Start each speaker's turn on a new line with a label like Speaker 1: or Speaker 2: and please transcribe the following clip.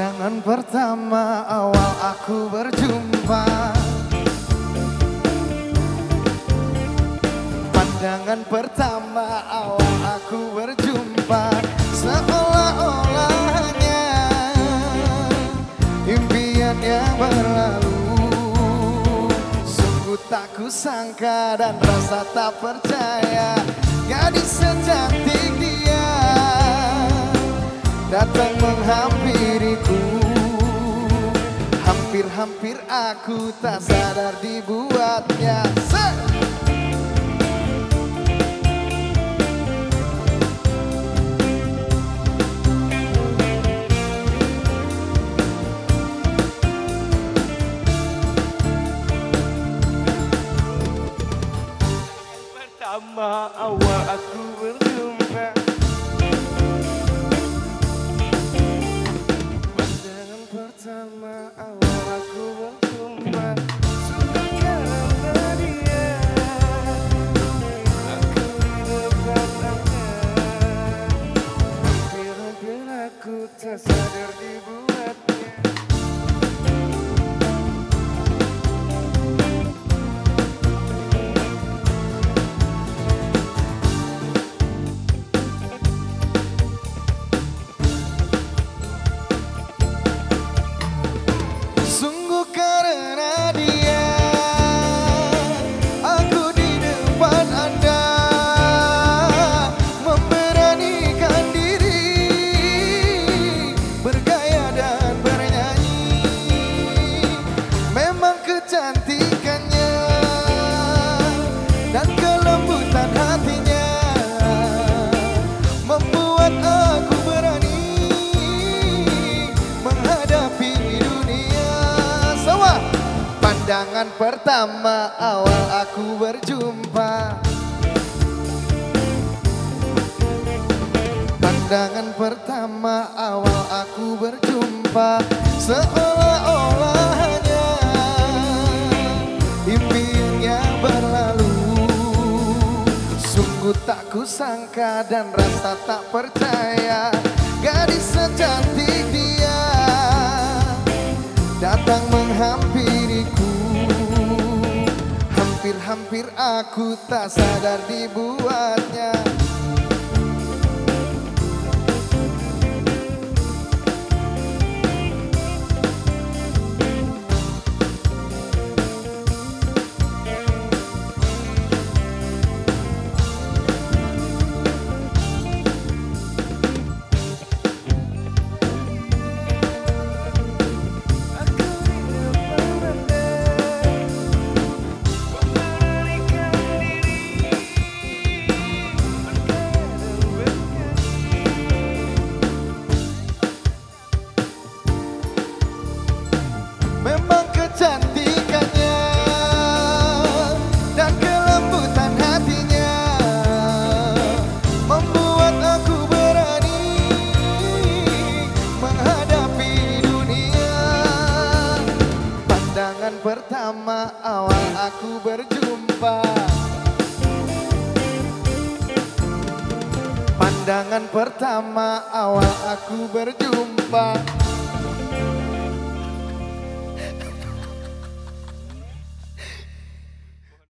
Speaker 1: Pandangan pertama awal aku berjumpa. Pandangan pertama awal aku berjumpa Seolah-olahnya. Impian yang berlalu. Sungguh tak kusangka dan rasa tak percaya Gadis secantik dia Datang menghampiriku Hampir-hampir aku tak sadar dibuatnya!
Speaker 2: Aku
Speaker 1: tak sadar dibuatnya Pandangan pertama awal aku berjumpa. Pandangan pertama awal aku berjumpa. Seolah-olahnya Impian yang berlalu. Sungguh tak kusangka dan rasa tak percaya Hampir-hampir aku tak sadar dibuatnya aku berjumpa. Pandangan pertama awal aku berjumpa